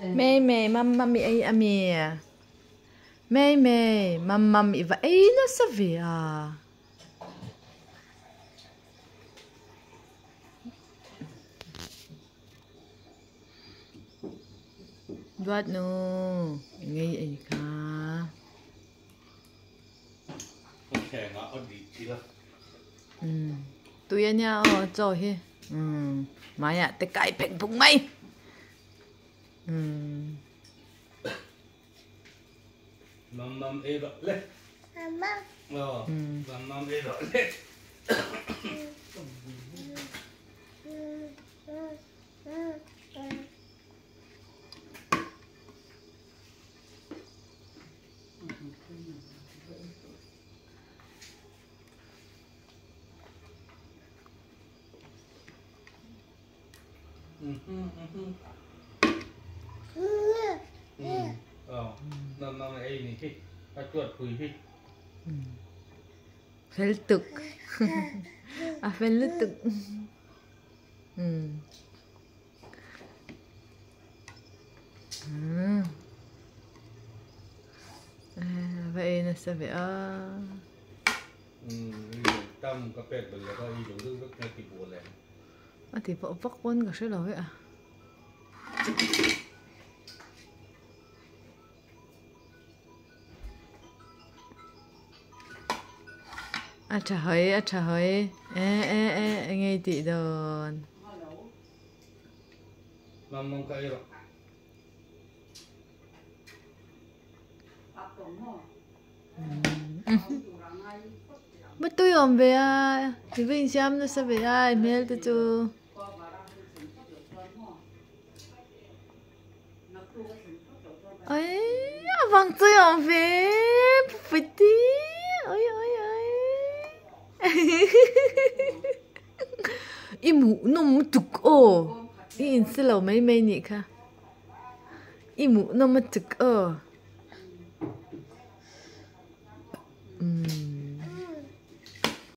Mei mei mamma mi ai a mia. Mei mei mamma mi va ai na sa via. Đoạt nô, nghe ai cả. Okay, ngã ổn định chưa? Ừ, tụi anh nhau rồi he. Ừ, mà nhà, tê cái bệnh phụng mày. 맘맘 해볼래? 맘맘? 어 음. 맘맘 해볼래? Mm-hmm, mm-hmm. มัมมัมเอรอเล่ อืมอืมอืมอืมอืมอ๋อมัมมัมเอนี่พี่ไปตรวจคุยพี่ Phèn tực. à, phèn lứt tực. Ừ. Ừ. À, vậy là sao vậy? À. อืมตั้มกระเป็ดไปแล้วก็อีหลงลึกลึกในติบัวแหลม À, thì vợ vóc quân cả sẽ rồi à. à trời hỏi à trời hỏi ê ê ê nghe tị đồn. Mầm mông cây rồi bất tui ôm về à? Thì vinh xem nó sẽ về à? ai mail tôi chú. Ấy à, vâng tui ôm về. Phải 一亩那么多个另一次老妹妹你看一亩那么多个